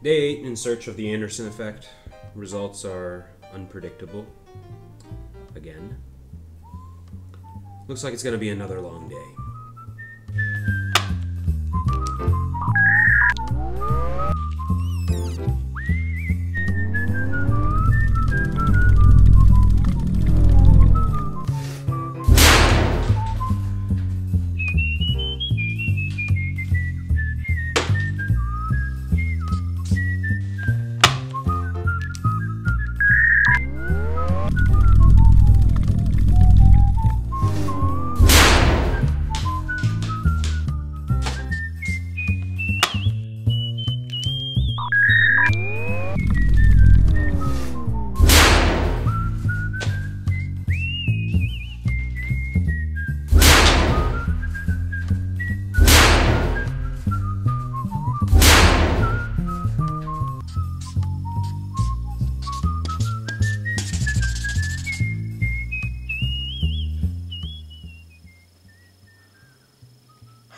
Day 8 in search of the Anderson effect. Results are unpredictable. Again. Looks like it's going to be another long day.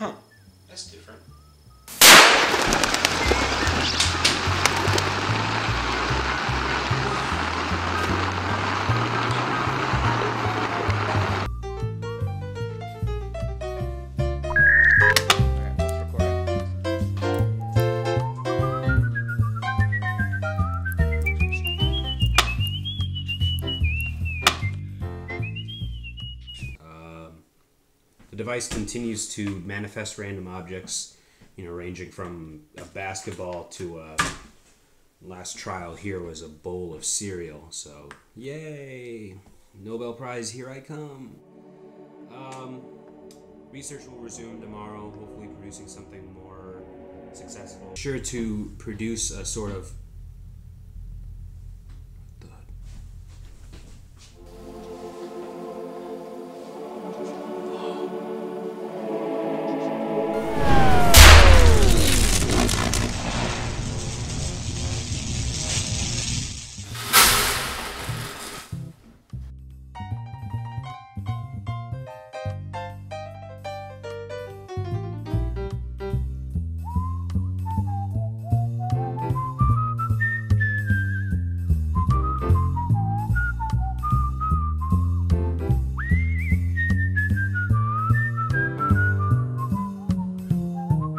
Huh. That's different. The device continues to manifest random objects, you know, ranging from a basketball to a last trial here was a bowl of cereal. So, yay! Nobel Prize, here I come. Um, research will resume tomorrow, hopefully producing something more successful. Sure to produce a sort of